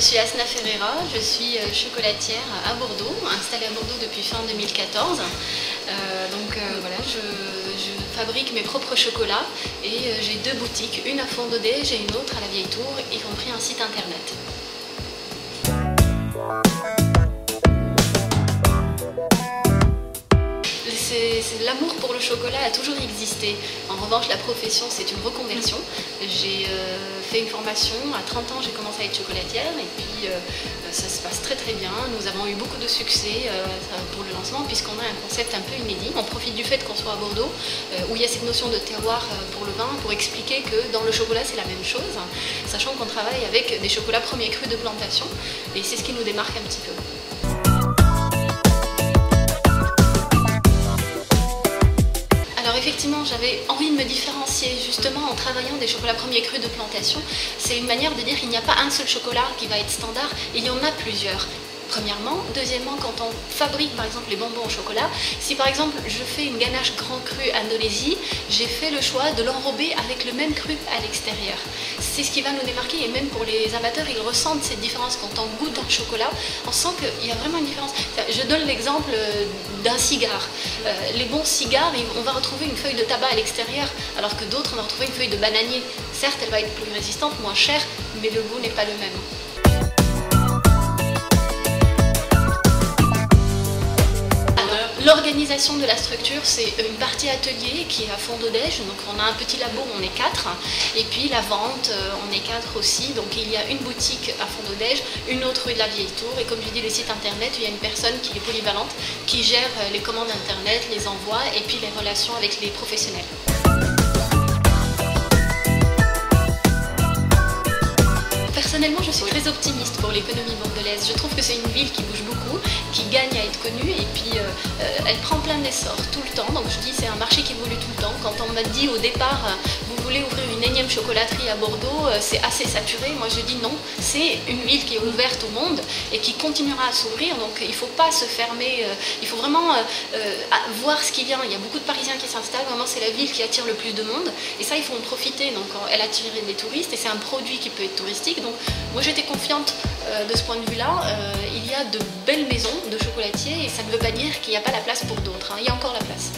suis Asna Ferreira, je suis euh, chocolatière à Bordeaux, installée à Bordeaux depuis fin 2014. Euh, donc euh, voilà, je, fabrique mes propres chocolats et j'ai deux boutiques, une à Fondaudet, j'ai une autre à la Vieille Tour, y compris un site internet. L'amour pour le chocolat a toujours existé. En revanche, la profession, c'est une reconversion. J'ai fait une formation, à 30 ans j'ai commencé à être chocolatière et puis euh, ça se passe très très bien. Nous avons eu beaucoup de succès euh, pour le lancement puisqu'on a un concept un peu inédit. On profite du fait qu'on soit à Bordeaux euh, où il y a cette notion de terroir pour le vin pour expliquer que dans le chocolat c'est la même chose, sachant qu'on travaille avec des chocolats premiers crus de plantation et c'est ce qui nous démarque un petit peu. Effectivement, j'avais envie de me différencier justement en travaillant des chocolats premiers crus de plantation. C'est une manière de dire qu'il n'y a pas un seul chocolat qui va être standard, il y en a plusieurs premièrement. Deuxièmement, quand on fabrique par exemple les bonbons au chocolat, si par exemple je fais une ganache grand cru Indonésie, j'ai fait le choix de l'enrober avec le même cru à l'extérieur. C'est ce qui va nous démarquer et même pour les amateurs, ils ressentent cette différence quand on goûte un chocolat. On sent qu'il y a vraiment une différence. Je donne l'exemple euh, d'un cigare. Euh, les bons cigares, on va retrouver une feuille de tabac à l'extérieur, alors que d'autres, on va retrouver une feuille de bananier. Certes, elle va être plus résistante, moins chère, mais le goût n'est pas le même. L'organisation de la structure, c'est une partie atelier qui est à fond d'Odège, donc on a un petit labo, on est quatre, et puis la vente, euh, on est quatre aussi, donc il y a une boutique à fond d'Odège, une autre rue de la Vieille Tour, et comme je dis, le site internet, il y a une personne qui est polyvalente, qui gère euh, les commandes internet, les envois, et puis les relations avec les professionnels. Personnellement, je suis très optimiste pour l'économie bordelaise. Je trouve que c'est une ville qui bouge beaucoup, qui gagne à être connue et puis euh, euh, elle prend plein d'essor tout le temps. Donc je dis c'est un marché qui évolue tout le temps. Quand on m'a dit au départ euh, vous voulez ouvrir une énième chocolaterie à Bordeaux, c'est assez saturé. Moi je dis non, c'est une ville qui est ouverte au monde et qui continuera à s'ouvrir. Donc il ne faut pas se fermer, il faut vraiment voir ce qui vient. Il y a beaucoup de Parisiens qui s'installent, vraiment c'est la ville qui attire le plus de monde et ça il faut en profiter. Donc elle attire des touristes et c'est un produit qui peut être touristique. Donc moi j'étais confiante de ce point de vue-là. il y a de belles de chocolatiers et ça ne veut pas dire qu'il n'y a pas la place pour d'autres. Hein. Il y a encore la place.